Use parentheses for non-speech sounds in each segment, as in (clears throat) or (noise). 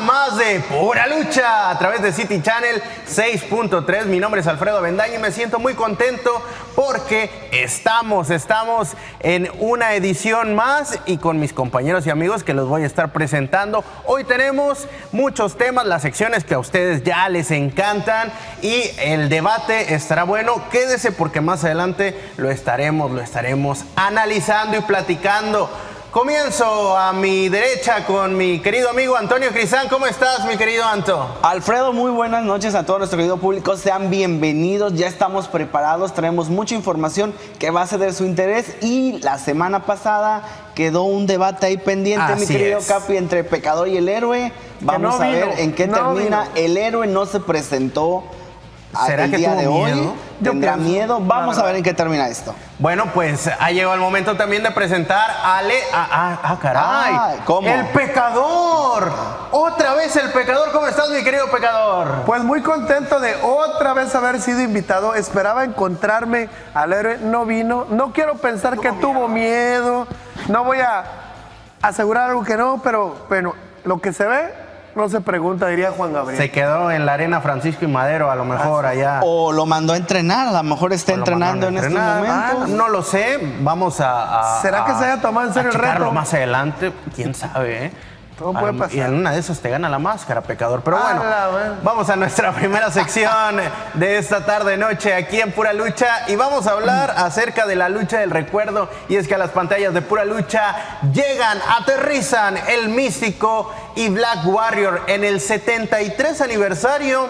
más de Pura Lucha a través de City Channel 6.3. Mi nombre es Alfredo Bendaña y me siento muy contento porque estamos, estamos en una edición más y con mis compañeros y amigos que los voy a estar presentando. Hoy tenemos muchos temas, las secciones que a ustedes ya les encantan y el debate estará bueno. Quédese porque más adelante lo estaremos, lo estaremos analizando y platicando. Comienzo a mi derecha con mi querido amigo Antonio Crisán. ¿Cómo estás, mi querido Anto? Alfredo, muy buenas noches a todo nuestro querido público. Sean bienvenidos. Ya estamos preparados. Traemos mucha información que va a ser de su interés. Y la semana pasada quedó un debate ahí pendiente, mi querido Capi, entre pecador y el héroe. Vamos a ver en qué termina. El héroe no se presentó ¿Será que día de hoy tendrá miedo. Vamos a ver en qué termina esto. Bueno, pues ha llegado el momento también de presentar a Ale. Ah, ah, caray. Ah, ¿cómo? El pecador. Otra vez el pecador. ¿Cómo estás, mi querido pecador? Pues muy contento de otra vez haber sido invitado. Esperaba encontrarme al héroe. No vino. No quiero pensar que tuvo miedo. No voy a asegurar algo que no, pero bueno, lo que se ve no se pregunta, diría Juan Gabriel. Se quedó en la arena Francisco y Madero, a lo mejor allá. O lo mandó a entrenar, a lo mejor está entrenando en momentos. Ah, no lo sé, vamos a. ¿Será que se haya tomado en serio el reto? más adelante, quién sabe, ¿eh? Y en una de esas te gana la máscara, pecador. Pero bueno, vamos a nuestra (laughs) primera sección de esta tarde noche aquí en Pura Lucha y vamos a hablar acerca de la lucha del recuerdo. Y es que a las pantallas de Pura Lucha llegan, aterrizan el místico y Black Warrior en el 73 aniversario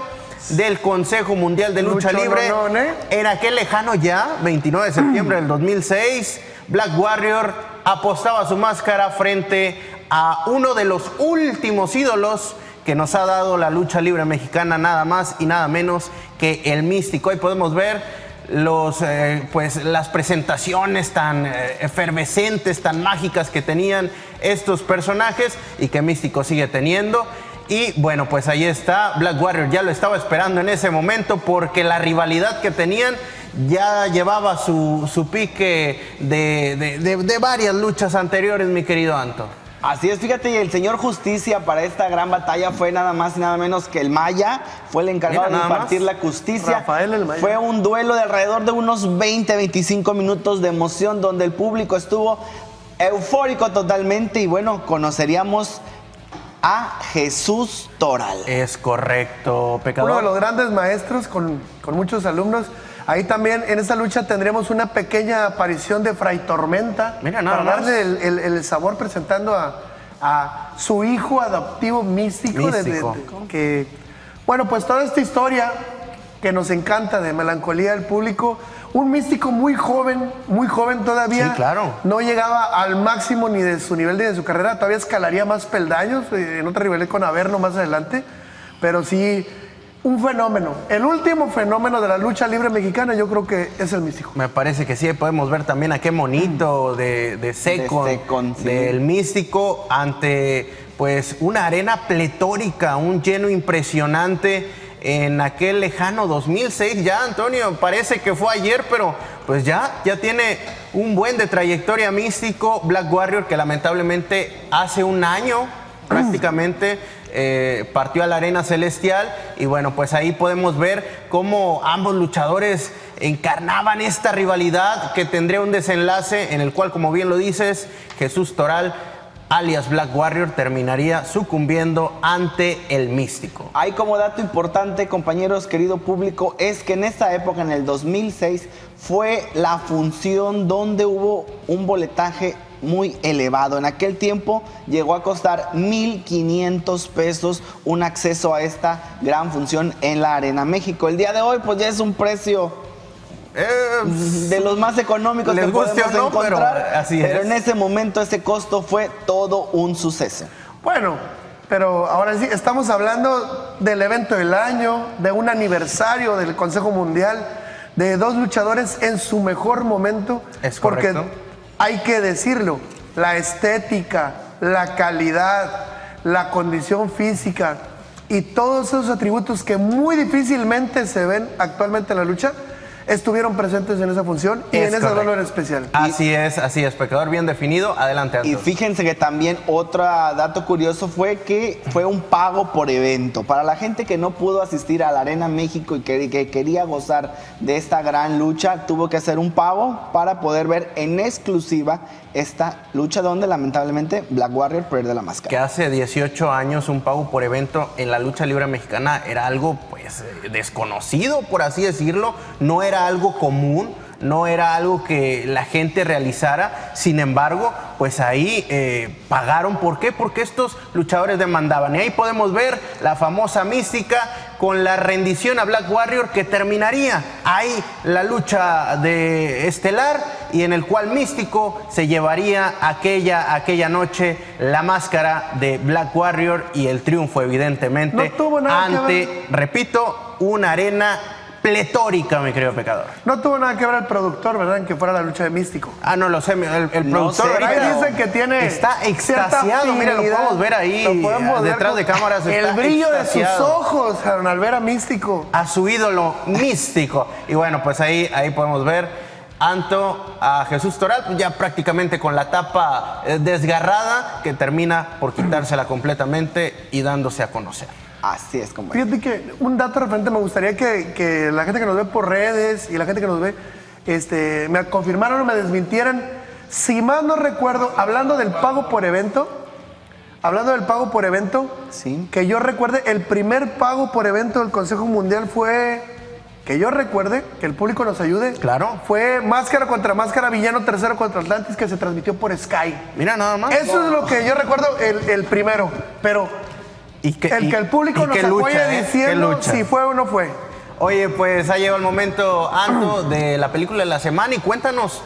del Consejo Mundial de Lucha, Libre. ¿eh? En aquel lejano ya, 29 de septiembre del 2006, Black Warrior apostaba su máscara frente a uno de los últimos ídolos que nos ha dado la lucha libre mexicana, nada más y nada menos que el místico. Ahí podemos ver los, eh, pues, las presentaciones tan eh, efervescentes, tan mágicas que tenían estos personajes y que Místico sigue teniendo. Y bueno, pues ahí está, Black Warrior ya lo estaba esperando en ese momento porque la rivalidad que tenían ya llevaba su, pique de, de varias luchas anteriores, mi querido Anto. Así es, fíjate, y el señor Justicia para esta gran batalla fue nada más y nada menos que el Maya, fue el encargado de impartir la justicia. Rafael el Maya. Fue un duelo de alrededor de unos 20, 25 minutos de emoción donde el público estuvo eufórico totalmente y bueno, conoceríamos a Jesús Toral. Es correcto, pecador. Uno de los grandes maestros con, con muchos alumnos. Ahí también en esa lucha tendremos una pequeña aparición de Fray Tormenta Mira, nada para darle el, sabor presentando a, su hijo adoptivo místico, que bueno pues toda esta historia que nos encanta de melancolía del público un místico muy joven, muy joven todavía. Sí, claro. No llegaba al máximo ni de su nivel ni de su carrera, todavía escalaría más peldaños eh, en otra rivalidad con Averno más adelante, pero sí un fenómeno. El último fenómeno de la lucha libre mexicana yo creo que es el místico. Me parece que sí, podemos ver también a qué monito de, de Seco, del místico, ante pues una arena pletórica, un lleno impresionante en aquel lejano 2006. Ya, Antonio, parece que fue ayer, pero pues ya, ya tiene un buen de trayectoria místico Black Warrior que lamentablemente hace un año prácticamente eh, partió a la arena celestial y bueno, pues ahí podemos ver cómo ambos luchadores encarnaban esta rivalidad que tendría un desenlace en el cual, como bien lo dices, Jesús Toral alias Black Warrior, terminaría sucumbiendo ante el místico. Hay como dato importante, compañeros, querido público, es que en esta época, en el 2006, fue la función donde hubo un boletaje muy elevado. En aquel tiempo llegó a costar 1.500 pesos un acceso a esta gran función en la Arena México. El día de hoy pues ya es un precio eh, de los más económicos que podemos encontrar, pero, así pero en ese momento ese costo fue todo un suceso. Bueno, pero ahora sí, estamos hablando del evento del año, de un aniversario del Consejo Mundial, de dos luchadores en su mejor momento. Es correcto. Porque hay que decirlo, la estética, la calidad, la condición física y todos esos atributos que muy difícilmente se ven actualmente en la lucha, estuvieron presentes en esa función y en ese dolor especial. Así es, así es, pecador bien definido. Adelante, Y fíjense que también otro dato curioso fue que fue un pago por evento. Para la gente que no pudo asistir a la Arena México y que, que quería gozar de esta gran lucha, tuvo que hacer un pago para poder ver en exclusiva esta lucha donde lamentablemente Black Warrior pierde la máscara. Que hace 18 años un pago por evento en la lucha libre mexicana era algo pues eh, desconocido, por así decirlo, no era algo común no era algo que la gente realizara. Sin embargo, pues ahí eh, pagaron. ¿Por qué? Porque estos luchadores demandaban. Y ahí podemos ver la famosa mística con la rendición a Black Warrior que terminaría ahí la lucha de estelar y en el cual Místico se llevaría aquella, aquella noche la máscara de Black Warrior y el triunfo evidentemente ante, repito, una arena pletórica, mi querido pecador. No tuvo nada que ver el productor, ¿verdad? En que fuera la lucha de Místico. Ah, no lo sé. El, productor ahí dicen que tiene. Está extasiado. Mira, lo podemos ver ahí. detrás de cámaras. El brillo de sus ojos, al ver a Místico. A su ídolo místico. Y bueno, pues ahí, ahí podemos ver. Anto a Jesús Toral, ya prácticamente con la tapa eh, desgarrada, que termina por quitársela completamente y dándose a conocer. Así es como Fíjate que un dato referente me gustaría que, la gente que nos ve por redes y la gente que nos ve este, me confirmaran o me desmintieran. Si más no recuerdo, hablando del pago por evento, hablando del pago por evento, sí. que yo recuerde, el primer pago por evento del Consejo Mundial fue, que yo recuerde, que el público nos ayude. Claro. Fue Máscara contra Máscara, Villano Tercero contra Atlantis, que se transmitió por Sky. Mira, nada más. Eso es lo que yo recuerdo, el, el primero. Pero el que el público nos apoye ¿eh? diciendo si fue o no fue. Oye, pues ha llegado el momento, Anto, (clears throat) de la película de la semana y cuéntanos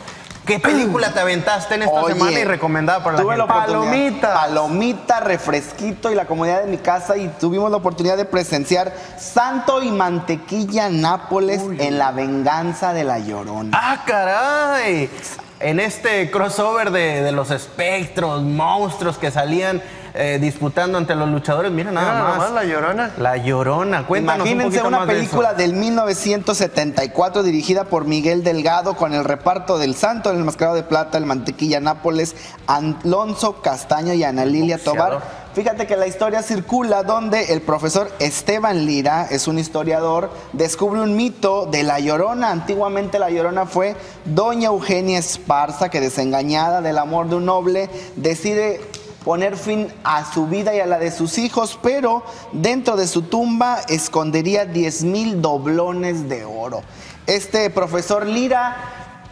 ¿Qué (clears throat) película te aventaste en esta semana y recomendada por la gente? Palomita. Palomita, refresquito y la comodidad de mi casa y tuvimos la oportunidad de presenciar Santo y Mantequilla Nápoles en La Venganza de la Llorona. ¡Ah, caray! En este crossover de, de los espectros, monstruos que salían eh, disputando ante los luchadores. Mira nada más. La Llorona. La Llorona. Cuéntanos Imagínense una película del 1974 dirigida por Miguel Delgado con el reparto del Santo, el Mascarado de Plata, el Mantequilla Nápoles, Alonso Castaño y Ana Lilia Tobar. Fíjate que la historia circula donde el profesor Esteban Lira, es un historiador, descubre un mito de la Llorona. Antiguamente la Llorona fue doña Eugenia Esparza, que desengañada del amor de un noble, decide poner fin a su vida y a la de sus hijos, pero dentro de su tumba escondería 10 mil doblones de oro. Este profesor Lira,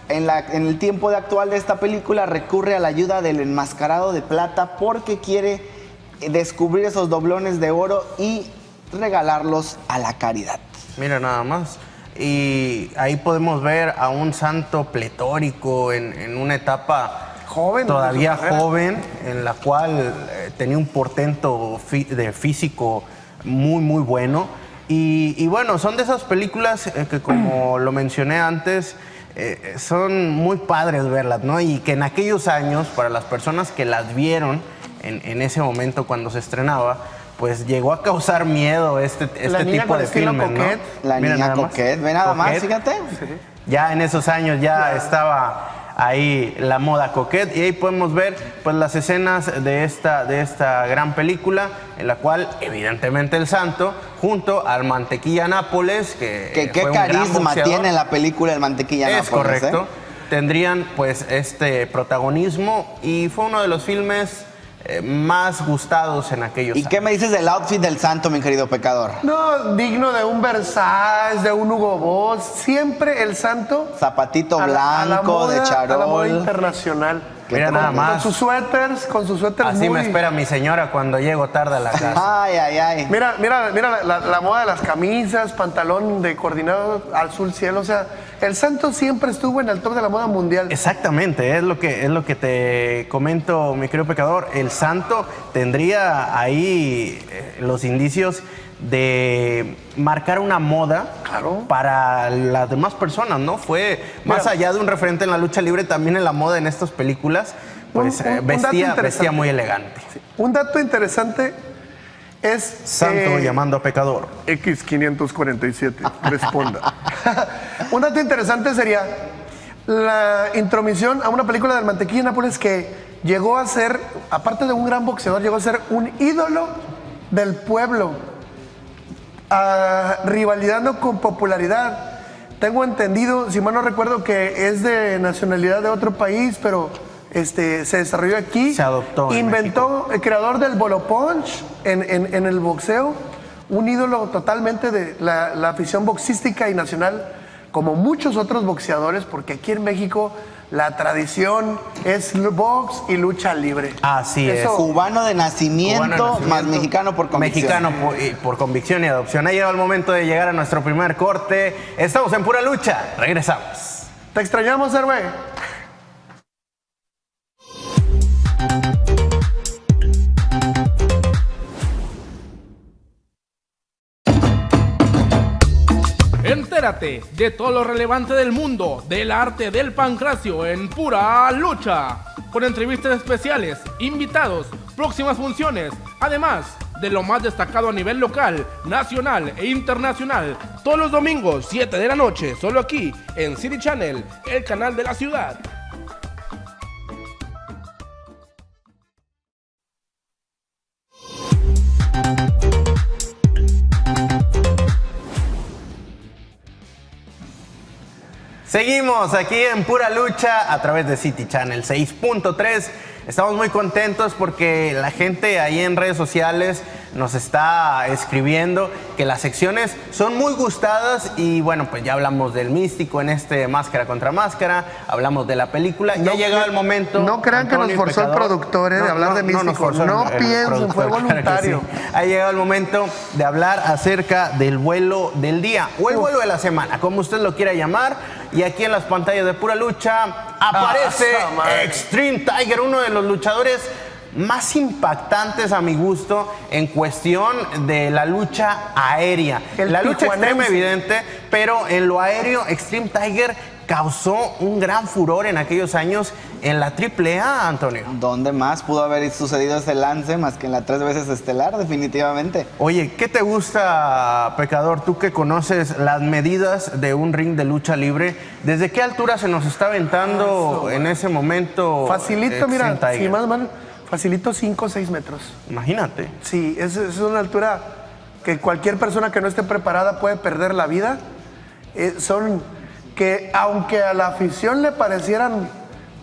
en, la, en el tiempo de actual de esta película, recurre a la ayuda del enmascarado de plata porque quiere descubrir esos doblones de oro y regalarlos a la caridad. Mira nada más. Y ahí podemos ver a un santo pletórico en, en una etapa joven. Todavía joven, en la cual eh, tenía un portento de físico muy, muy bueno. Y, bueno, son de esas películas eh, que como (clears throat) lo mencioné antes, eh, son muy padres verlas, ¿no? Y que en aquellos años, para las personas que las vieron en, ese momento cuando se estrenaba, pues llegó a causar miedo este, este tipo de filmes, ¿no? La niña coquette, ve nada más, fíjate. Ya en esos años ya estaba ahí la moda coquette. Y ahí podemos ver pues las escenas de esta, de esta gran película en la cual evidentemente el santo junto al Mantequilla Nápoles que, qué carisma tiene la película el Mantequilla Nápoles es correcto. ¿eh? tendrían pues este protagonismo y fue uno de los filmes eh, más gustados en aquellos ¿Y qué me dices del outfit del santo, mi querido pecador? No, digno de un Versace, de un Hugo Boss. Siempre el santo. Zapatito blanco, de charol. A la internacional. Mira nada más. Con sus suéteres, con sus suéteres Así me espera mi señora cuando llego tarde a la casa. ay, ay, ay. Mira, mira, mira la, moda de las camisas, pantalón de coordinado al sur cielo. O sea, el santo siempre estuvo en el top de la moda mundial. Exactamente, es lo que, es lo que te comento, mi querido pecador. El santo tendría ahí eh, los indicios de marcar una moda para las demás personas, ¿no? Fue más allá de un referente en la lucha libre, también en la moda en estas películas, pues eh, vestía, muy elegante. Un dato interesante es... Santo eh, llamando a pecador. X547, (laughs) responda. Un dato interesante sería la intromisión a una película del Mantequilla Nápoles que llegó a ser, aparte de un gran boxeador, llegó a ser un ídolo del pueblo, rivalidando con popularidad. Tengo entendido, si mal no recuerdo, que es de nacionalidad de otro país, pero este, se desarrolló aquí. Se adoptó. Inventó, el creador del Bolo Punch en, el boxeo, un ídolo totalmente de la afición boxística y nacional como muchos otros boxeadores, porque aquí en México la tradición es box y lucha libre. Así es. Cubano de, nacimiento, más mexicano por convicción. Mexicano por, convicción y adopción. Ha llegado el momento de llegar a nuestro primer corte. Estamos en pura lucha. Regresamos. Te extrañamos, héroe. De todo lo relevante del mundo del arte del pancracio en pura lucha. Con entrevistas especiales, invitados, próximas funciones, además de lo más destacado a nivel local, nacional e internacional. Todos los domingos, 7 de la noche, solo aquí en City Channel, el canal de la ciudad. Seguimos aquí en Pura Lucha a través de City Channel 6.3. Estamos muy contentos porque la gente ahí en redes sociales nos está escribiendo que las secciones son muy gustadas y bueno, pues ya hablamos del místico en este Máscara contra Máscara, hablamos de la película, ya ha llegado el momento. No crean que nos forzó el, productor eh, de hablar de místico, no, piensen, fue voluntario. Ha llegado el momento de hablar acerca del vuelo del día o el vuelo de la semana, como usted lo quiera llamar. Y aquí en las pantallas de pura lucha aparece ah, Extreme Tiger, uno de los luchadores más impactantes a mi gusto en cuestión de la lucha aérea. la lucha extrema evidente, pero en lo aéreo Extreme Tiger causó un gran furor en aquellos años en la AAA, Antonio. ¿Dónde más pudo haber sucedido ese lance más que en la tres veces estelar, definitivamente? Oye, ¿qué te gusta, pecador? Tú que conoces las medidas de un ring de lucha libre, ¿desde qué altura se nos está aventando en ese momento? Facilito, mira, si más mal, facilito 5 o 6 metros. Imagínate. Sí, es, es, una altura que cualquier persona que no esté preparada puede perder la vida. Eh, son que aunque a la afición le parecieran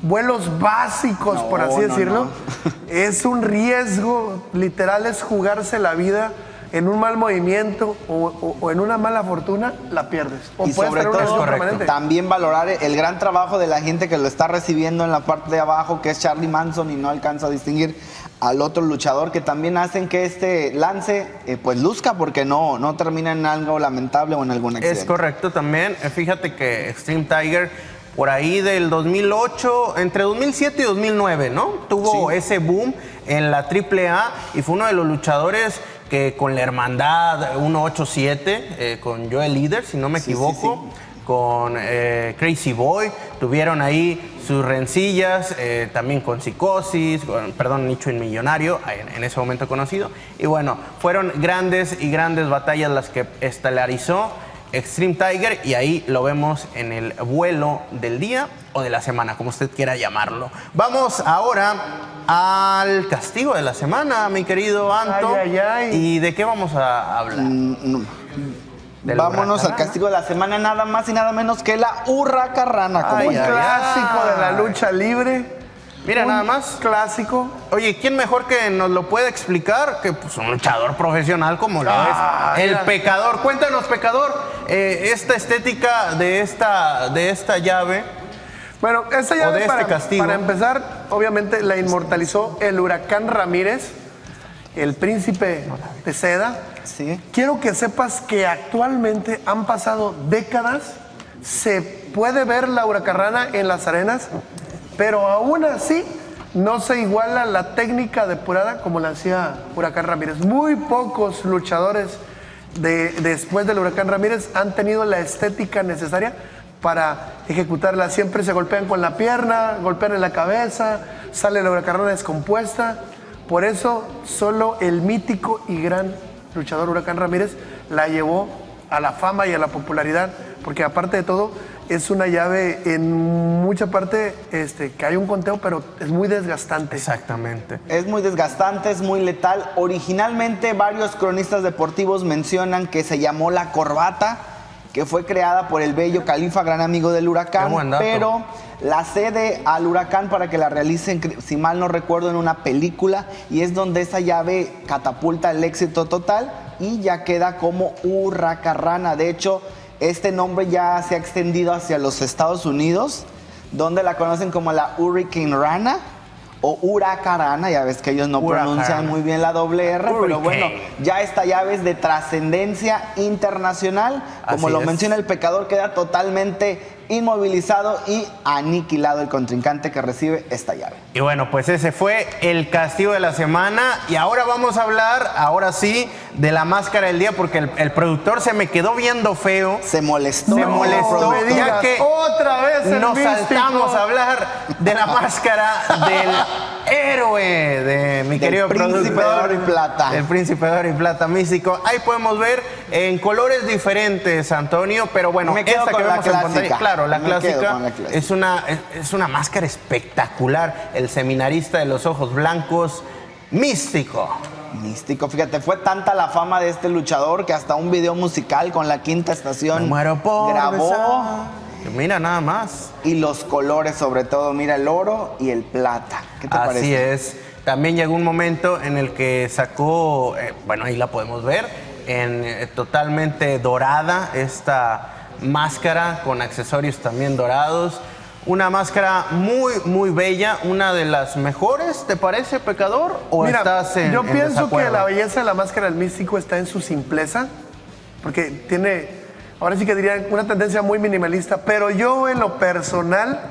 vuelos básicos, por así decirlo, (laughs) es un riesgo, literal es jugarse la vida en un mal movimiento o, en una mala fortuna, la pierdes. O y sobre todo, también valorar el gran trabajo de la gente que lo está recibiendo en la parte de abajo, que es Charlie Manson, y no alcanza a distinguir al otro luchador, que también hacen que este lance eh, pues luzca, porque no, no termina en algo lamentable o en algún accidente. Es correcto también. Eh, fíjate que Extreme Tiger por ahí del 2008, entre 2007 y 2009, ¿no? Tuvo ese boom en la AAA y fue uno de los luchadores que con la hermandad 187, eh, con Joel Leader, si no me equivoco, con eh, Crazy Boy, tuvieron ahí sus rencillas, eh, también con Psicosis, perdón, Nicho Millonario, en, ese momento conocido. Y bueno, fueron grandes y grandes batallas las que estelarizó Extreme Tiger y ahí lo vemos en el vuelo del día o de la semana, como usted quiera llamarlo. Vamos ahora al castigo de la semana, mi querido Anto. ¿Y de qué vamos a hablar? Mm, Vámonos al castigo de la semana, nada más y nada menos que la hurracarrana. Como un clásico de la lucha libre. Mira, nada más. Clásico. Oye, ¿quién mejor que nos lo puede explicar que pues, un luchador profesional como lo es el pecador? Cuéntanos, pecador, eh, esta estética de esta, de esta llave. Bueno, esta llave de para, este castigo. para empezar, obviamente la inmortalizó el huracán Ramírez, el príncipe de seda. Sí. Quiero que sepas que actualmente han pasado décadas, se puede ver la huracarrana en las arenas pero aún así no se iguala la técnica depurada como la hacía Huracán Ramírez. Muy pocos luchadores de, después del Huracán Ramírez han tenido la estética necesaria para ejecutarla. Siempre se golpean con la pierna, golpean en la cabeza, sale la huracán descompuesta. Por eso solo el mítico y gran luchador Huracán Ramírez la llevó a la fama y a la popularidad porque aparte de todo, es una llave en mucha parte este, que hay un conteo, pero es muy desgastante. Exactamente. Es muy desgastante, es muy letal. Originalmente varios cronistas deportivos mencionan que se llamó la corbata, que fue creada por el bello Califa, gran amigo del huracán, pero la cede al huracán para que la realicen, si mal no recuerdo, en una película y es donde esa llave catapulta el éxito total y ya queda como Hurracarrana. De hecho, este nombre ya se ha extendido hacia los Estados Unidos, donde la conocen como la Hurricane Rana o Huracarana, ya ves que ellos no pronuncian muy bien la doble R, pero bueno, ya esta llave es de trascendencia internacional, como lo menciona el pecador, queda totalmente inmovilizado y aniquilado el contrincante que recibe esta llave. Y bueno, pues ese fue el castigo de la semana y ahora vamos a hablar, ahora sí, de la máscara del día porque el, productor se me quedó viendo feo. Se molestó. Se molestó, ya que otra vez nos saltamos a hablar de la máscara del héroe de mi querido príncipe de oro y plata. El príncipe de oro y plata místico. Ahí podemos ver en colores diferentes, Antonio, pero bueno, esta que vemos en pantalla, claro, la clásica, es una es una máscara espectacular, el seminarista de los ojos blancos, místico. Místico, fíjate, fue tanta la fama de este luchador que hasta un video musical con la quinta estación grabó. Mira nada más. Y los colores sobre todo, mira el oro y el plata. ¿Qué te parece? Así es. También llegó un momento en el que sacó, eh, bueno, ahí la podemos ver, en eh, totalmente dorada esta máscara con accesorios también dorados. Una máscara muy, muy bella, una de las mejores, ¿te parece, pecador? ¿O Mira, estás en, Yo pienso que la belleza de la máscara del místico está en su simpleza, porque tiene, ahora sí que diría, una tendencia muy minimalista, pero yo en lo personal,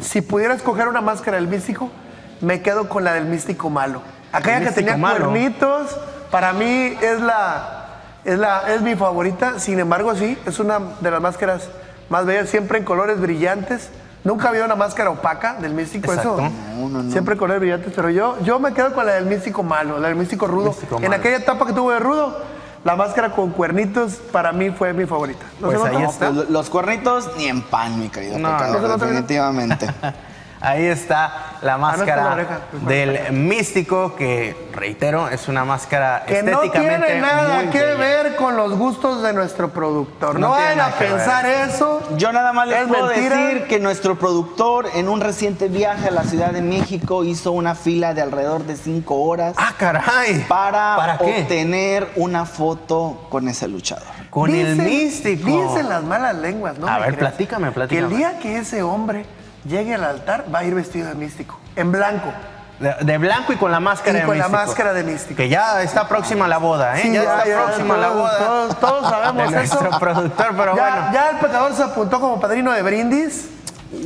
si pudiera escoger una máscara del místico, me quedo con la del místico malo. Aquella que tenía cuernitos, para mí es la, es la, es mi favorita, sin embargo sí, es una de las máscaras más bellas, siempre en colores brillantes. Nunca había una máscara opaca del místico, eso. No, no, no. Siempre colores brillantes, pero yo, yo me quedo con la del místico malo, la del místico rudo. en aquella etapa que tuve de rudo, la máscara con cuernitos para mí fue mi favorita. Pues ahí está. Los cuernitos ni en pan, mi querido pecador, definitivamente. (laughs) Ahí está la ah, máscara del místico, que reitero, es una máscara que estéticamente. No tiene nada que ver con los gustos de nuestro productor. No, vayan a pensar eso. Yo nada más les puedo decir que nuestro productor, en un reciente viaje a la Ciudad de México, hizo una fila de alrededor de cinco horas. ¡Ah, caray! Para, obtener una foto con ese luchador. Con el místico. Dicen las malas lenguas, ¿no? A ver, platícame, platícame. Que el día que ese hombre llegue al altar, va a ir vestido de místico, en blanco. De, blanco y con la máscara y de con la máscara de místico. Que ya está próxima la boda, ¿eh? ya, está próxima la boda. Todos, sabemos (laughs) de eso. Nuestro productor, pero ya, bueno. Ya el pecador se apuntó como padrino de brindis.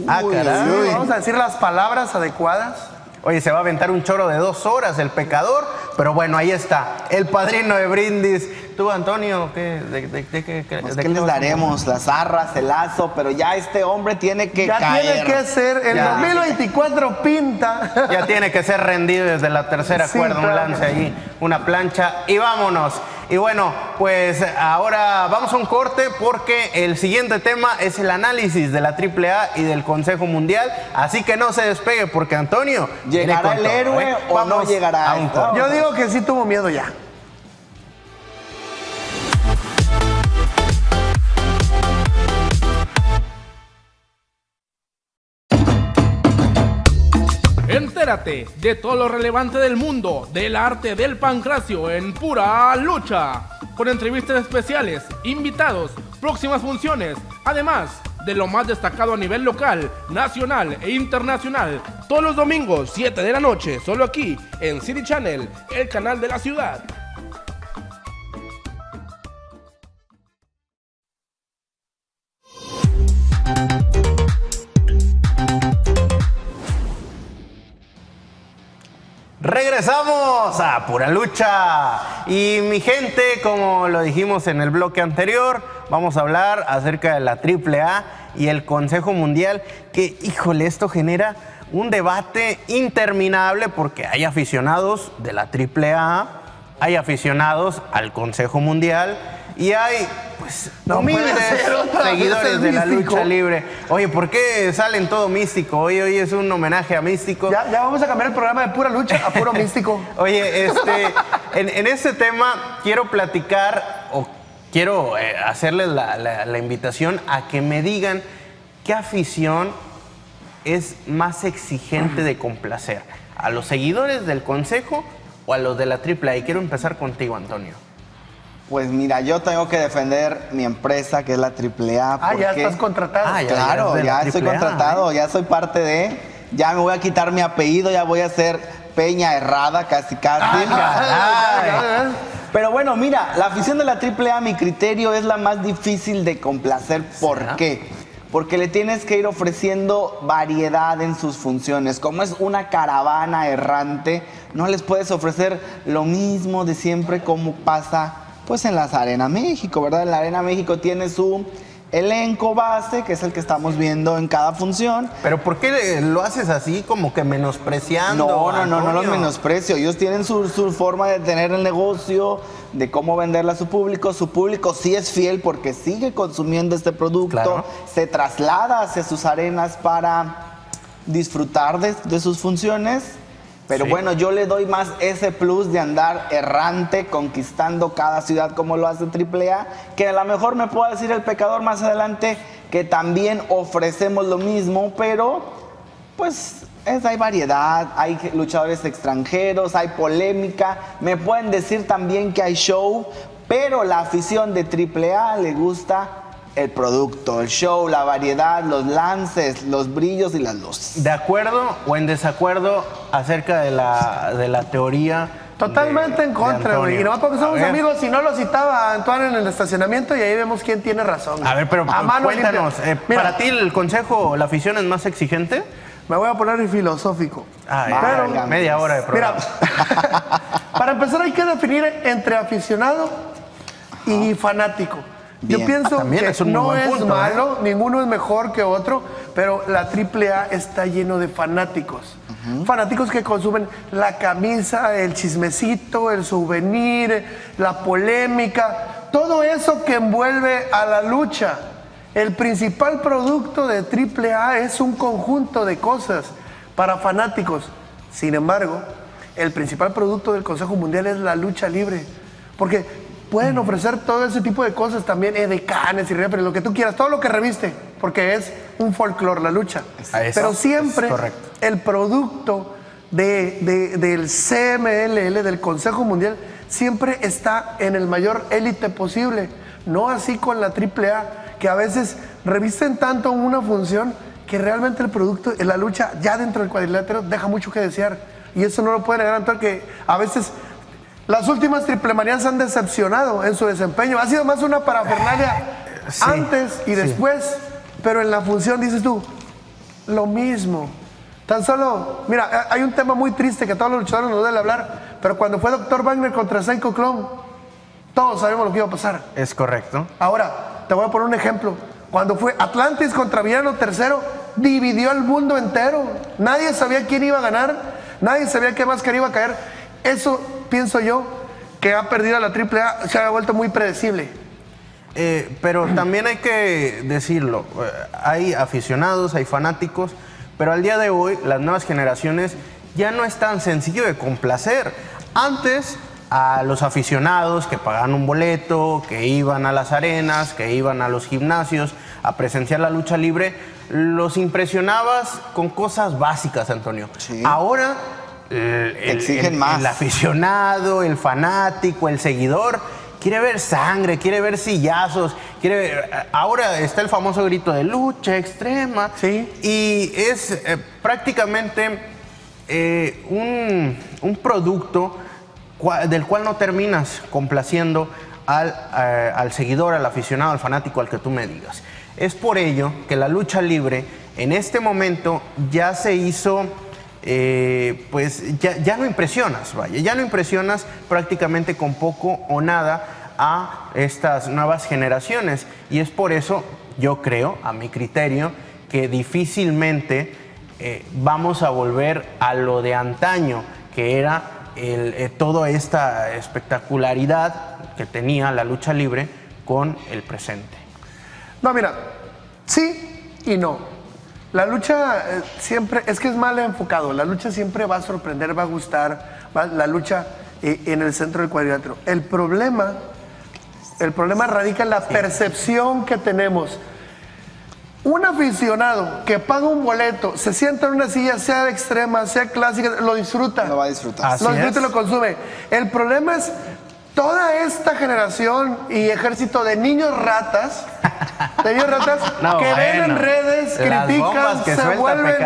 Ah, caray. vamos a decir las palabras adecuadas. Oye, se va a aventar un choro de dos horas el pecador, pero bueno, ahí está, el padrino de brindis. Tú, Antonio, ¿qué, de, de, qué, pues ¿qué les daremos? Las arras, el lazo, pero ya este hombre tiene que ya tiene que ser, el 2024 pinta. Ya tiene que ser rendido desde la tercera cuerda, un lance ahí, una plancha y vámonos. Y bueno, pues ahora vamos a un corte porque el siguiente tema es el análisis de la AAA y del Consejo Mundial. Así que no se despegue porque Antonio. ¿Llegará el héroe ¿eh? o no llegará? A Yo digo que sí tuvo miedo ya. Entérate de todo lo relevante del mundo del arte del pancracio en pura lucha. Con entrevistas especiales, invitados, próximas funciones, además de lo más destacado a nivel local, nacional e internacional. Todos los domingos, 7 de la noche, solo aquí en City Channel, el canal de la ciudad. Regresamos a Pura Lucha. Y mi gente, como lo dijimos en el bloque anterior, vamos a hablar acerca de la AAA y el Consejo Mundial, que, híjole, esto genera un debate interminable porque hay aficionados de la AAA, hay aficionados al Consejo Mundial y hay pues, humildes seguidores de la lucha libre. Oye, ¿por qué salen todo místico? Hoy, hoy es un homenaje a místico. Ya, vamos a cambiar el programa de pura lucha a puro místico. (laughs) Oye, este, en, este tema quiero platicar o quiero eh, hacerles la invitación a que me digan qué afición es más exigente de complacer. ¿A los seguidores del Consejo o a los de la AAA? Y quiero empezar contigo, Antonio. Pues mira, yo tengo que defender mi empresa, que es la AAA. Ah, ya estás contratado. Ah, claro, ya, estoy contratado, ¿eh? ya soy parte de. Ya me voy a quitar mi apellido, ya voy a ser Peña Errada, casi casi. Ah, Pero bueno, mira, la afición de la AAA, mi criterio, es la más difícil de complacer. ¿Por qué? porque le tienes que ir ofreciendo variedad en sus funciones. Como es una caravana errante, no les puedes ofrecer lo mismo de siempre como pasa pues en las Arena México, ¿verdad? En la Arena México tiene su elenco base, que es el que estamos viendo en cada función. Pero ¿por qué lo haces así, como que menospreciando? No, no, no, no los menosprecio. Ellos tienen su, forma de tener el negocio, de cómo venderla a su público. Su público sí es fiel porque sigue consumiendo este producto, se traslada hacia sus arenas para disfrutar de, de sus funciones pero bueno, yo le doy más ese plus de andar errante, conquistando cada ciudad como lo hace AAA, que a lo mejor me pueda decir el pecador más adelante que también ofrecemos lo mismo, pero pues es, hay variedad, hay luchadores extranjeros, hay polémica, me pueden decir también que hay show, pero la afición de AAA le gusta el producto, el show, la variedad, los lances, los brillos y las luces. ¿De acuerdo o en desacuerdo acerca de la, de la teoría? Totalmente en contra, güey. Y no porque somos amigos, si no lo citaba Antoine en el estacionamiento y ahí vemos quién tiene razón. A ver, pero cuéntanos, eh, ¿para ti el consejo, la afición es más exigente? Me voy a poner filosófico. Ah, media hora de programa. Mira, (laughs) para empezar hay que definir entre aficionado y fanático. Yo pienso que no es ¿eh? malo, ninguno es mejor que otro, pero la AAA está lleno de fanáticos. Fanáticos que consumen la camisa, el chismecito, el souvenir, la polémica, todo eso que envuelve a la lucha. El principal producto de AAA es un conjunto de cosas para fanáticos. Sin embargo, el principal producto del Consejo Mundial es la lucha libre. Porque pueden ofrecer todo ese tipo de cosas también, edecanes y pero lo que tú quieras, todo lo que reviste, porque es un folclore la lucha. Pero siempre el producto de, del CMLL, del Consejo Mundial, siempre está en el mayor élite posible. No así con la AAA, que a veces revisten tanto una función que realmente el producto, la lucha ya dentro del cuadrilátero deja mucho que desear. Y eso no lo puede negar, Antonio, que a veces las últimas triple manías han decepcionado en su desempeño. Ha sido más una parafernalia antes y después, pero en la función dices tú, lo mismo. Tan solo, mira, hay un tema muy triste que todos los luchadores nos deben hablar, pero cuando fue Dr. Wagner contra Psycho Clone, todos sabemos lo que iba a pasar. Es correcto. Ahora, te voy a poner un ejemplo. Cuando fue Atlantis contra Villano III, dividió al mundo entero. Nadie sabía quién iba a ganar, nadie sabía qué máscara iba a caer. Eso pienso yo que ha perdido la AAA, se ha vuelto muy predecible. Eh, pero también hay que decirlo, eh, hay aficionados, hay fanáticos, pero al día de hoy las nuevas generaciones ya no es tan sencillo de complacer. Antes a los aficionados que pagaban un boleto, que iban a las arenas, que iban a los gimnasios a presenciar la lucha libre, los impresionabas con cosas básicas, Antonio. Ahora el, más. El aficionado, el fanático, el seguidor quiere ver sangre, quiere ver sillazos, quiere ver... Ahora está el famoso grito de lucha extrema. Sí. Y es eh, prácticamente eh, un, producto del cual no terminas complaciendo al, eh, al seguidor, al aficionado, al fanático, al que tú me digas. Es por ello que la lucha libre en este momento ya se hizo eh, pues ya, no impresionas, vaya, ya no impresionas prácticamente con poco o nada a estas nuevas generaciones. Y es por eso, yo creo, a mi criterio, que difícilmente eh, vamos a volver a lo de antaño, que era eh, toda esta espectacularidad que tenía la lucha libre con el presente. No, mira, sí y no. La lucha eh, siempre, es que es mal enfocado, la lucha siempre va a sorprender, va a gustar, la lucha eh, en el centro del cuadrilátero. El problema, el problema radica en la percepción que tenemos. Un aficionado que paga un boleto, se sienta en una silla, sea extrema, sea clásica, lo disfruta. Lo va a disfrutar. lo disfruta y lo consume. El problema es toda esta generación y ejército de niños ratas, de niños ratas que ven en redes, critican, se vuelven,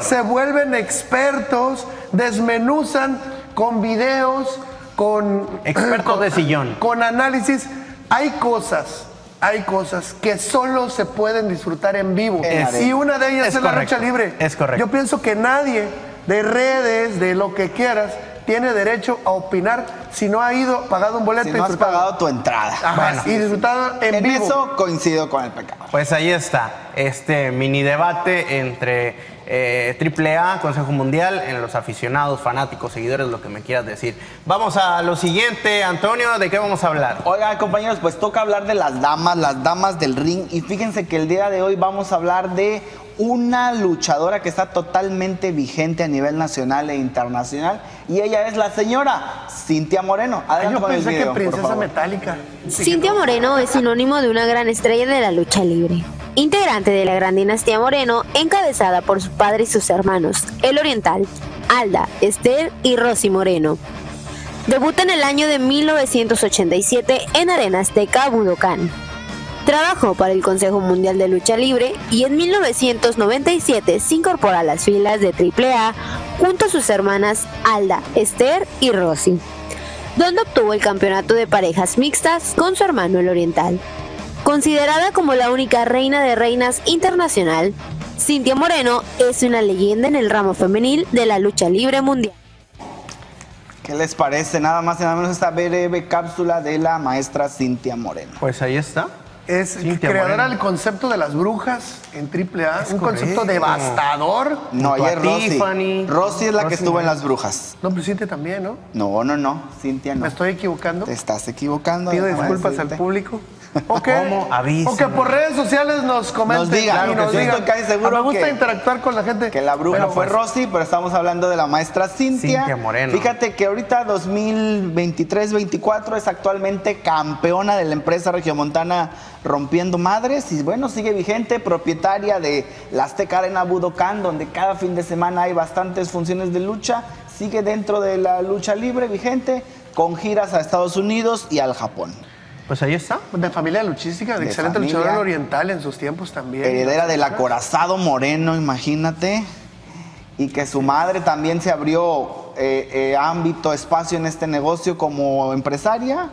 se vuelven expertos, desmenuzan con videos, con expertos de sillón, con análisis. Hay cosas hay cosas que solo se pueden disfrutar en vivo. y una de ellas es, la lucha libre. Es correcto. Yo pienso que nadie de redes, de lo que quieras, tiene derecho a opinar si no ha ido, pagado un boleto. Si no has pagado tu entrada. y disfrutado en, vivo. eso coincido con el pecado. Pues ahí está, este mini debate entre eh, AAA, Consejo Mundial, en los aficionados, fanáticos, seguidores, lo que me quieras decir. Vamos a lo siguiente, Antonio, ¿de qué vamos a hablar? Oigan, compañeros, pues toca hablar de las damas, las damas del ring. Y fíjense que el día de hoy vamos a hablar de una luchadora que está totalmente vigente a nivel nacional e internacional y ella es la señora Cintia Moreno. Adelante Yo pensé que princesa metálica. Cintia Moreno es sinónimo de una gran estrella de la lucha libre. Integrante de la gran dinastía Moreno, encabezada por su padre y sus hermanos, el Oriental, Alda, Esther y Rosy Moreno. Debuta en el año de 1987 en Arena Azteca, Budokan Trabajó para el Consejo Mundial de Lucha Libre y en 1997 se incorpora a las filas de AAA junto a sus hermanas Alda, Esther y Rosy, donde obtuvo el campeonato de parejas mixtas con su hermano el Oriental. Considerada como la única reina de reinas internacional, Cintia Moreno es una leyenda en el ramo femenil de la lucha libre mundial. ¿Qué les parece? Nada más y nada menos esta breve cápsula de la maestra Cintia Moreno. Pues ahí está es creadora del concepto de las brujas en AAA, un concepto devastador. No, y es Rosy. Rosy es la que estuvo en las brujas. No, pero Cintia también, ¿no? No, no, no, Cintia no. ¿Me estoy equivocando? Te estás equivocando. Pido disculpas al público. (laughs) O que, por redes sociales nos comenten nos digan, y nos digan. Estoy seguro me gusta interactuar con la gente. Que la bruja fue pues, Rosy, pero estamos hablando de la maestra Cintia. Cintia Moreno. Fíjate que ahorita 2023-24 es actualmente campeona de la empresa regiomontana Rompiendo Madres y bueno, sigue vigente, propietaria de la Azteca Arena Budokan, donde cada fin de semana hay bastantes funciones de lucha. Sigue dentro de la lucha libre vigente con giras a Estados Unidos y al Japón. Pues ahí está. De familia luchística, de, excelente luchador oriental en sus tiempos también. Heredera del acorazado moreno, imagínate. Y que su madre también se abrió eh, eh, ámbito, espacio en este negocio como empresaria.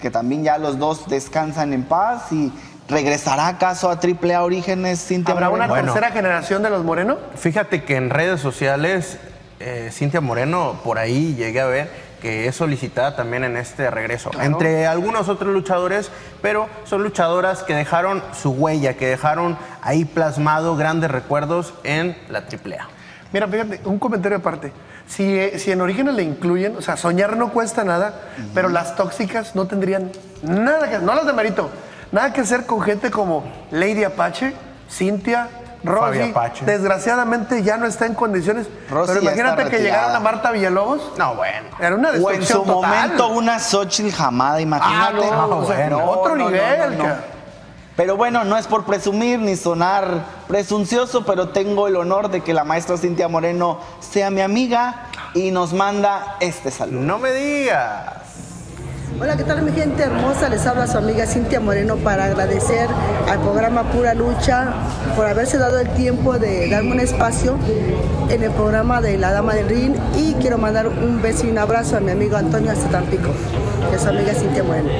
Que también ya los dos descansan en paz y ¿Regresará acaso a AAA Orígenes Cintia ¿Habrá una tercera generación de los Moreno? Fíjate que en redes sociales, eh, Cintia Moreno, por ahí llegué a ver que es solicitada también en este regreso, entre algunos otros luchadores, pero son luchadoras que dejaron su huella, que dejaron ahí plasmado grandes recuerdos en la AAA. Mira, fíjate, un comentario aparte. Si, eh, si en Orígenes le incluyen, o sea, soñar no cuesta nada, pero las tóxicas no tendrían nada que, no las de mérito, nada que hacer con gente como Lady Apache, Cintia, Rosy, desgraciadamente ya no está en condiciones. pero imagínate que llegaron a Marta Villalobos. No, bueno. Era una O en su momento una Xochitl jamada, imagínate. Ah, no, otro nivel. pero bueno, no es por presumir ni sonar presuncioso, pero tengo el honor de que la maestra Cintia Moreno sea mi amiga y nos manda este saludo. No me digas. Hola, ¿qué tal mi gente hermosa? Les habla su amiga Cintia Moreno para agradecer al programa Pura Lucha por haberse dado el tiempo de darme un espacio en el programa de La Dama del Ring y quiero mandar un beso y un abrazo a mi amigo Antonio Azatampico, que es su amiga Cintia Moreno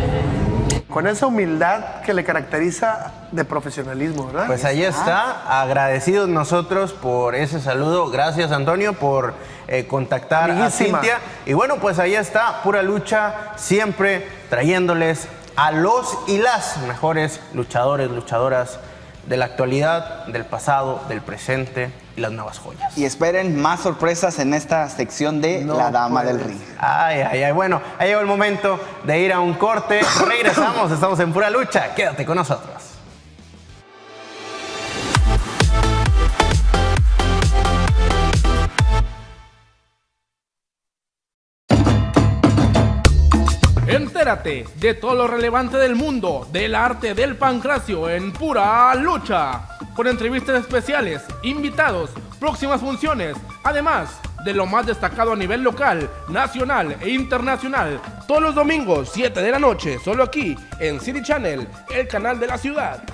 con esa humildad que le caracteriza de profesionalismo, ¿verdad? Pues ahí está, agradecidos nosotros por ese saludo. Gracias, Antonio, por eh, contactar a Cintia. Y bueno, pues ahí está, pura lucha, siempre trayéndoles a los y las mejores luchadores, luchadoras de la actualidad, del pasado, del presente y las nuevas joyas. Y esperen más sorpresas en esta sección de La Dama del Ring. Ay, ay, ay. Bueno, ha llegado el momento de ir a un corte. Regresamos, estamos en pura lucha. Quédate con nosotros. De todo lo relevante del mundo del arte del pancracio en pura lucha. Con entrevistas especiales, invitados, próximas funciones, además de lo más destacado a nivel local, nacional e internacional. Todos los domingos, 7 de la noche, solo aquí en City Channel, el canal de la ciudad.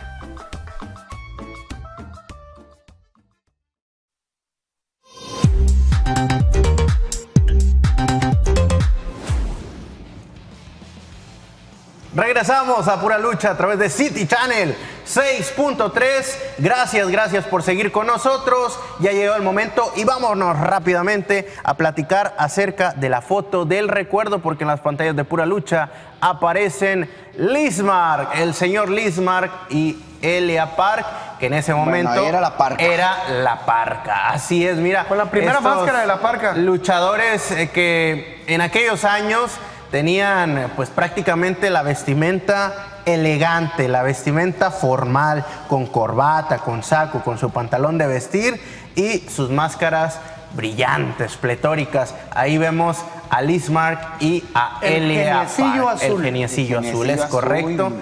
Regresamos a Pura Lucha a través de City Channel 6.3. Gracias, gracias por seguir con nosotros. Ya llegó el momento y vámonos rápidamente a platicar acerca de la foto del recuerdo, porque en las pantallas de Pura Lucha aparecen Lismark, el señor Lismark y Elia Park, que en ese momento era la parca. Era la parca. Así es, mira. Con la primera máscara de la parca. Luchadores eh, que en aquellos años tenían pues prácticamente la vestimenta elegante, la vestimenta formal, con corbata, con saco, con su pantalón de vestir y sus máscaras brillantes, pletóricas. Ahí vemos a Lismark y a El Elia geniecillo Park. azul. El geniecillo El azul, geniecillo es correcto.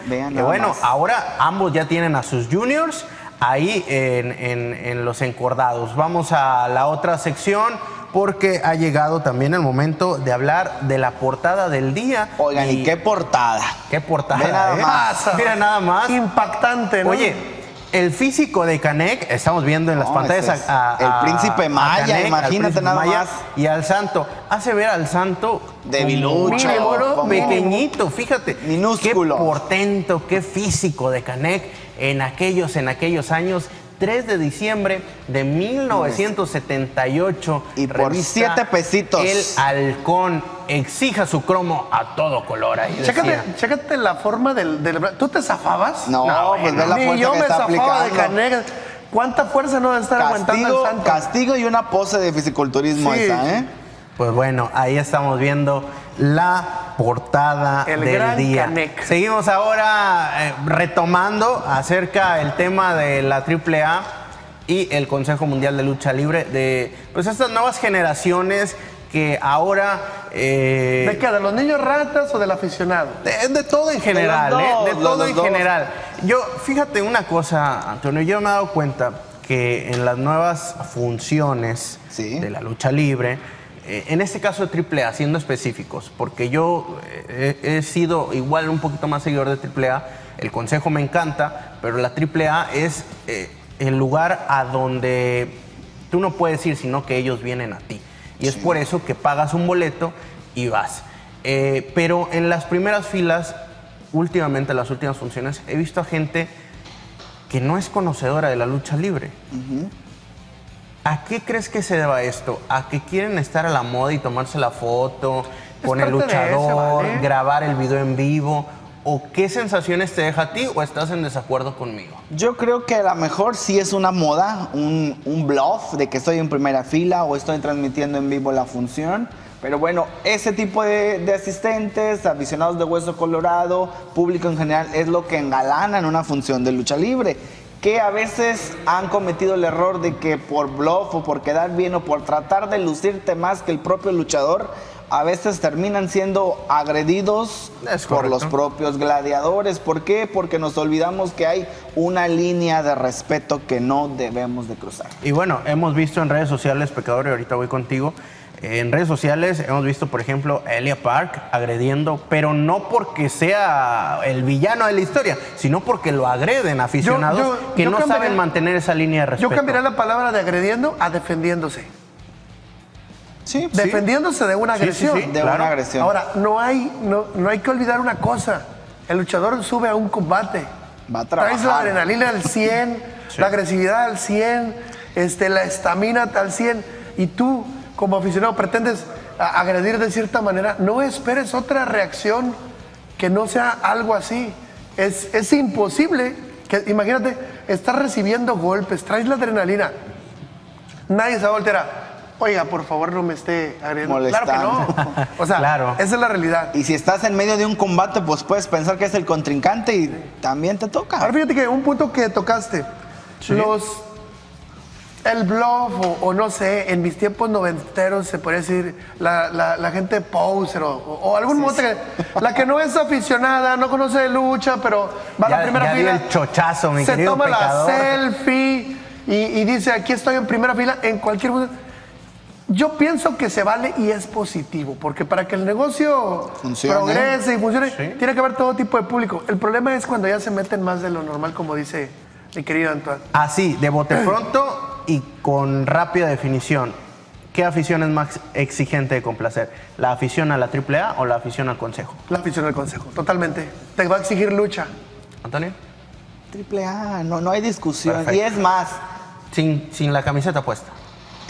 bueno, más. ahora ambos ya tienen a sus juniors ahí en, en- en los encordados. Vamos a la otra sección porque ha llegado también el momento de hablar de la portada del día. Oigan, ¿y, qué portada? Qué portada, Ve nada ¿eh? más. (laughs) Mira nada más. Impactante, ¿no? Oye, el físico de Canek, estamos viendo en las No, pantallas es a, a- el príncipe Maya, Canek, imagínate príncipe nada Maya más. Y al santo. Hace ver al santo Debilucho, mínimo, pequeñito, fíjate. Minúsculo. Qué portento, qué físico de Canek en aquellos, en aquellos años. 3 de diciembre de 1978. Y por revista siete pesitos. El halcón exija su cromo a todo color. Ahí Chécate, chécate la forma del, del ¿Tú te zafabas? No, pues ve la fuerza yo que me está zafaba de aplicando. Canega. ¿Cuánta fuerza no debe estar aguantando Castigo, el santo? castigo y una pose de fisiculturismo Sí. esa, ¿eh? Pues bueno, ahí estamos viendo la portada El del gran día. Seguimos ahora eh, retomando acerca del tema de la AAA y el Consejo Mundial de Lucha Libre de pues estas nuevas generaciones que ahora eh, ¿De qué? ¿De los niños ratas o del aficionado? de, de todo en general, ¿eh? de los- todo los en dos. general. Yo, fíjate una cosa, Antonio, yo me he dado cuenta que en las nuevas funciones Sí. de la lucha libre, eh, en este caso de AAA, siendo específicos, porque yo eh, he, sido igual un poquito más seguidor de AAA, el consejo me encanta, pero la AAA es eh, el lugar a donde tú no puedes ir, sino que ellos vienen a ti. Y es por eso que pagas un boleto y vas. Eh, pero en las primeras filas, últimamente, en las últimas funciones, he visto a gente que no es conocedora de la lucha libre. ¿A qué crees que se deba esto? ¿A que quieren estar a la moda y tomarse la foto Es con el luchador, ¿vale? grabar el video en vivo? ¿O qué sensaciones te deja a ti o estás en desacuerdo conmigo? Yo creo que a lo mejor sí es una moda, un, un bluff de que estoy en primera fila o estoy transmitiendo en vivo la función. Pero bueno, ese tipo de, de asistentes, aficionados de Hueso Colorado, público en general, es lo que engalanan una función de lucha libre. Que a veces han cometido el error de que por bluff o por quedar bien o por tratar de lucirte más que el propio luchador, a veces terminan siendo agredidos por los propios gladiadores. ¿Por qué? Porque nos olvidamos que hay una línea de respeto que no debemos de cruzar. Y bueno, hemos visto en redes sociales, pecador, y ahorita voy contigo. En redes sociales hemos visto, por ejemplo, a Elia Park agrediendo, pero no porque sea el villano de la historia, sino porque lo agreden aficionados yo- que yo no cambiaría- saben mantener esa línea de respeto. Yo cambiaría la palabra de agrediendo a defendiéndose. Sí, Defendiéndose de una Sí, sí, agresión. sí. de claro. una agresión. Ahora, no hay, no, no hay que olvidar una cosa. El luchador sube a un combate. Va a Traes la trabajar. adrenalina al 100, la agresividad al 100, este, la estamina al 100. Y tú, como aficionado, pretendes agredir de cierta manera. No esperes otra reacción que no sea algo así. Es, es imposible. Que, imagínate, estás recibiendo golpes, traes la adrenalina. Nadie se va a voltear. Oiga, por favor, no me esté agrediendo. Claro que no. O sea, (laughs) claro. esa es la realidad. Y si estás en medio de un combate, pues puedes pensar que es el contrincante y también te toca. Ahora fíjate que un punto que tocaste, los el bluff o, no sé, en mis tiempos noventeros se puede decir la, gente poser o, algún modo que la que no es aficionada, no conoce de lucha, pero va a la primera fila. el chochazo, mi Se toma la selfie y, dice aquí estoy en primera fila en cualquier yo pienso que se vale y es positivo, porque para que el negocio progrese y funcione, tiene que haber todo tipo de público. El problema es cuando ya se meten más de lo normal, como dice mi querido Antoine. Así, de bote pronto y con rápida definición. ¿Qué afición es más exigente de complacer? ¿La afición a la AAA o la afición al Consejo? La afición al Consejo, totalmente. Te va a exigir lucha. ¿Antonio? AAA, no, no hay discusión. Y es más. Sin, sin la camiseta puesta.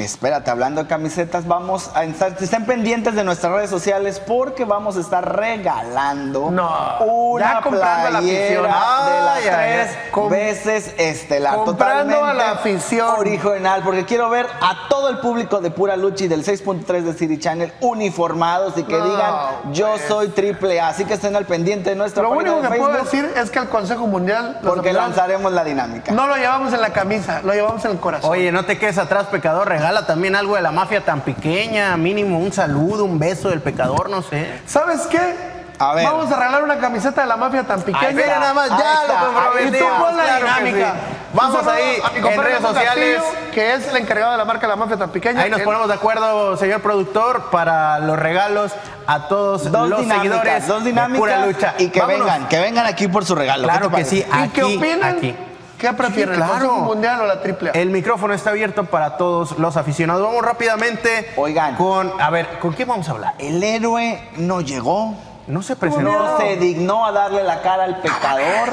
Espérate, hablando de camisetas, vamos a estar, estén pendientes de nuestras redes sociales porque vamos a estar regalando una playera de las tres veces estelar. Comprando a la afición. Original, porque quiero ver a todo el público de Pura Lucha y del 6.3 de City Channel uniformados y que digan yo pues. soy triple A. Así que estén al pendiente de nuestra Lo único que puedo decir es que el Consejo Mundial. Porque lanzaremos la dinámica. No lo llevamos en la camisa, lo llevamos en el corazón. Oye, no te quedes atrás, pecador, regala también algo de la mafia tan pequeña, mínimo un saludo, un beso del pecador, no sé. ¿Sabes qué? A ver. Vamos a regalar una camiseta de la mafia tan pequeña. Mira nada más, ya lo comprometí. Y tú pon la dinámica. Vamos ahí en redes sociales. que es el encargado de la marca La Mafia tan pequeña. Ahí nos ponemos de acuerdo, señor productor, para los regalos a todos los seguidores dos dinámicas de Pura Lucha. Y que vengan, que vengan aquí por su regalo. Claro que sí, aquí, ¿Y qué opinan? Aquí. ¿Qué prefieren, claro. el Mundial o la Triple El micrófono está abierto para todos los aficionados. Vamos rápidamente Oigan. con... A ver, ¿con qué vamos a hablar? El héroe no llegó. No se presentó. No se dignó a darle la cara al pecador.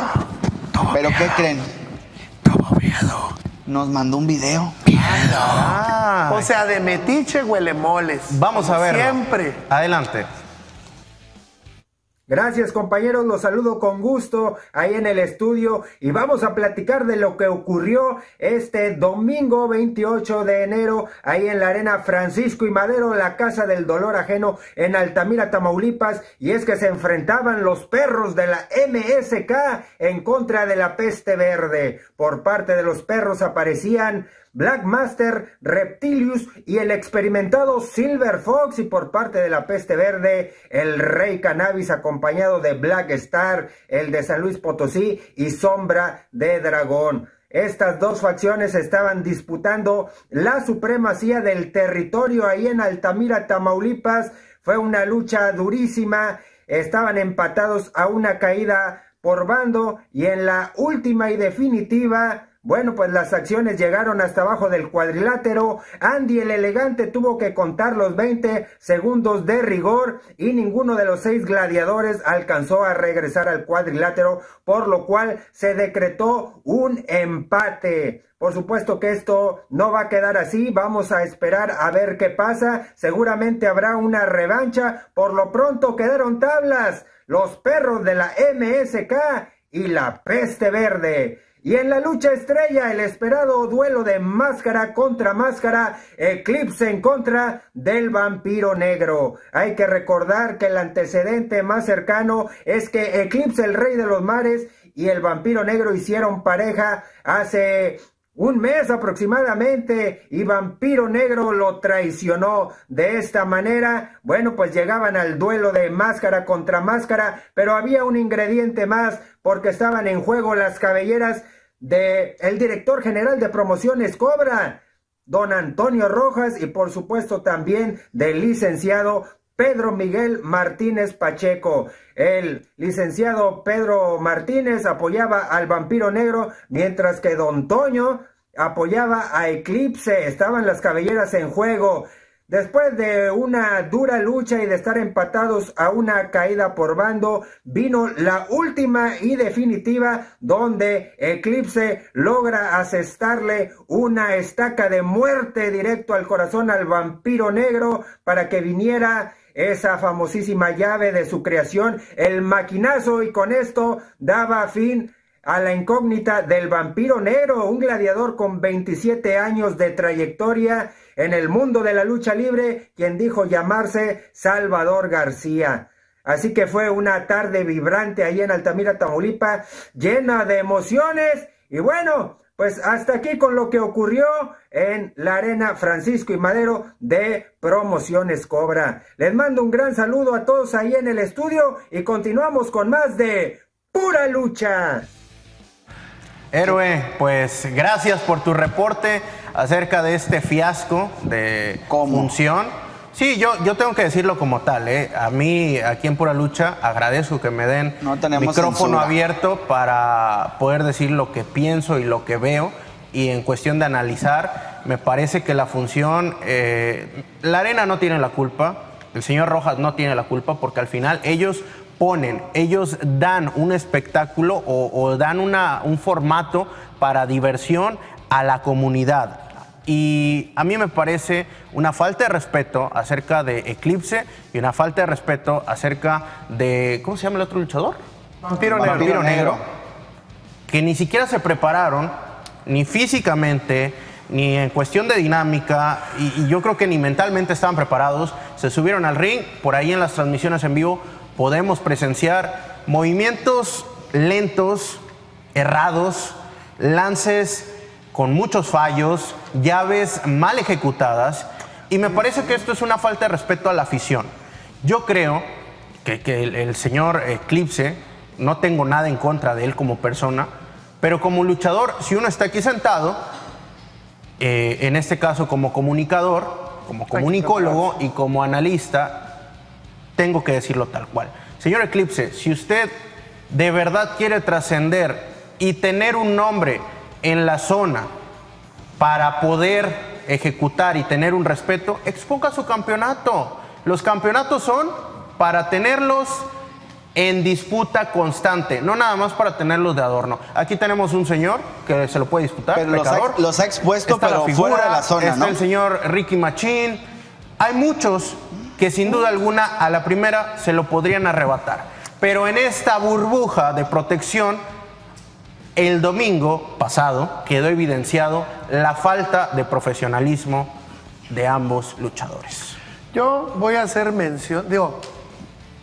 ¿Pero qué creen? Todo miedo. Nos mandó un video. Ah. O sea, de metiche huele moles. Vamos a ver. Siempre. Adelante. Gracias compañeros, los saludo con gusto ahí en el estudio y vamos a platicar de lo que ocurrió este domingo 28 de enero ahí en la arena Francisco y Madero, la casa del dolor ajeno en Altamira, Tamaulipas y es que se enfrentaban los perros de la MSK en contra de la peste verde. Por parte de los perros aparecían Black Master, Reptilius y el experimentado Silver Fox y por parte de la peste verde el Rey Cannabis acompañado de Black Star, el de San Luis Potosí y Sombra de Dragón. Estas dos facciones estaban disputando la supremacía del territorio ahí en Altamira, Tamaulipas. Fue una lucha durísima. Estaban empatados a una caída por bando y en la última y definitiva bueno, pues las acciones llegaron hasta abajo del cuadrilátero. Andy el elegante tuvo que contar los 20 segundos de rigor y ninguno de los seis gladiadores alcanzó a regresar al cuadrilátero, por lo cual se decretó un empate. Por supuesto que esto no va a quedar así, vamos a esperar a ver qué pasa, seguramente habrá una revancha, por lo pronto quedaron tablas, los perros de la MSK y la peste verde. Y en la lucha estrella, el esperado duelo de máscara contra máscara, Eclipse en contra del vampiro negro. Hay que recordar que el antecedente más cercano es que Eclipse, el rey de los mares, y el vampiro negro hicieron pareja hace un mes aproximadamente y Vampiro Negro lo traicionó de esta manera. Bueno, pues llegaban al duelo de máscara contra máscara, pero había un ingrediente más porque estaban en juego las cabelleras de el director general de promociones Cobra, don Antonio Rojas y por supuesto también del licenciado Pedro Miguel Martínez Pacheco. El licenciado Pedro Martínez apoyaba al vampiro negro, mientras que don Toño apoyaba a Eclipse. Estaban las cabelleras en juego. Después de una dura lucha y de estar empatados a una caída por bando, vino la última y definitiva donde Eclipse logra asestarle una estaca de muerte directo al corazón al vampiro negro para que viniera esa famosísima llave de su creación, el maquinazo, y con esto daba fin a la incógnita del vampiro negro, un gladiador con 27 años de trayectoria en el mundo de la lucha libre, quien dijo llamarse Salvador García. Así que fue una tarde vibrante ahí en Altamira, Tamaulipas, llena de emociones. Y bueno, pues hasta aquí con lo que ocurrió en la Arena Francisco y Madero de Promociones Cobra. Les mando un gran saludo a todos ahí en el estudio y continuamos con más de Pura Lucha. Héroe, pues gracias por tu reporte acerca de este fiasco de función Sí, yo, yo tengo que decirlo como tal. ¿eh? A mí, aquí en Pura Lucha, agradezco que me den micrófono abierto para poder decir lo que pienso y lo que veo. Y en cuestión de analizar, me parece que la función, eh, la arena no tiene la culpa, el señor Rojas no tiene la culpa, porque al final ellos ponen, ellos dan un espectáculo o, o dan una, un formato para diversión a la comunidad y a mí me parece una falta de respeto acerca de Eclipse y una falta de respeto acerca de, ¿cómo se llama el otro luchador? Vampiro, Negro. Vampiro Negro. Que ni siquiera se prepararon, ni físicamente, ni en cuestión de dinámica, y, yo creo que ni mentalmente estaban preparados. Se subieron al ring, por ahí en las transmisiones en vivo podemos presenciar movimientos lentos, errados, lances con muchos fallos, llaves mal ejecutadas, y me parece que esto es una falta de respeto a la afición. Yo creo que, el, señor Eclipse, no tengo nada en contra de él como persona, pero como luchador, si uno está aquí sentado, eh, en este caso como comunicador, como comunicólogo y como analista, tengo que decirlo tal cual. Señor Eclipse, si usted de verdad quiere trascender y tener un nombre en la zona para poder ejecutar y tener un respeto, exponga su campeonato. Los campeonatos son para tenerlos en disputa constante, no nada más para tenerlos de adorno. Aquí tenemos un señor que se lo puede disputar, pero los, ha, expuesto, pero fuera de la zona, está el señor Ricky Machín. Hay muchos que sin duda alguna a la primera se lo podrían arrebatar. Pero en esta burbuja de protección el domingo pasado quedó evidenciado la falta de profesionalismo de ambos luchadores. Yo voy a hacer mención, digo,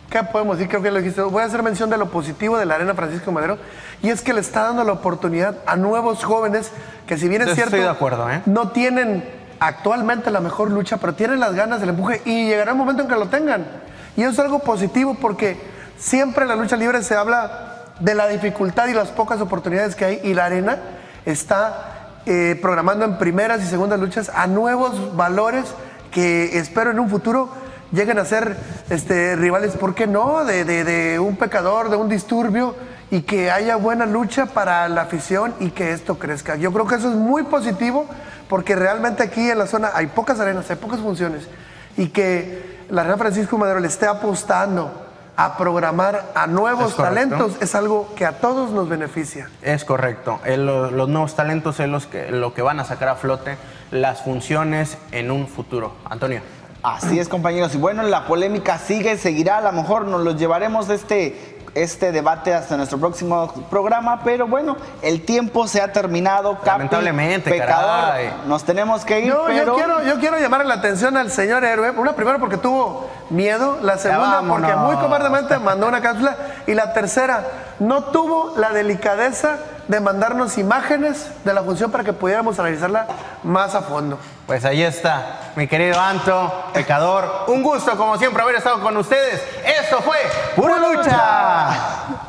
¿qué podemos decir? Creo que lo dijiste. Voy a hacer mención de lo positivo de la Arena Francisco Madero y es que le está dando la oportunidad a nuevos jóvenes que si bien es cierto, de acuerdo, ¿eh? no tienen actualmente la mejor lucha, pero tienen las ganas del empuje y llegará un momento en que lo tengan. Y eso es algo positivo porque siempre en la lucha libre se habla de la dificultad y las pocas oportunidades que hay y la arena está eh, programando en primeras y segundas luchas a nuevos valores que espero en un futuro lleguen a ser este, rivales, ¿por qué no? De, un pecador, de un disturbio y que haya buena lucha para la afición y que esto crezca. Yo creo que eso es muy positivo porque realmente aquí en la zona hay pocas arenas, hay pocas funciones y que la Arena Francisco Madero le esté apostando a programar a nuevos talentos es algo que a todos nos beneficia. Es correcto. los nuevos talentos es los que, lo que van a sacar a flote las funciones en un futuro. Antonio. Así es, compañeros. Y bueno, la polémica sigue, seguirá. A lo mejor nos los llevaremos este este debate hasta nuestro próximo programa, pero bueno, el tiempo se ha terminado. Lamentablemente, pecador, nos tenemos que ir. yo, quiero, yo quiero llamar la atención al señor héroe. Una, primero porque tuvo miedo, la segunda porque muy cobardemente mandó una cápsula y la tercera no tuvo la delicadeza de mandarnos imágenes de la función para que pudiéramos analizarla más a fondo. Pues ahí está, mi querido Anto, pecador. Un gusto, como siempre, haber estado con ustedes. Esto fue Pura Lucha.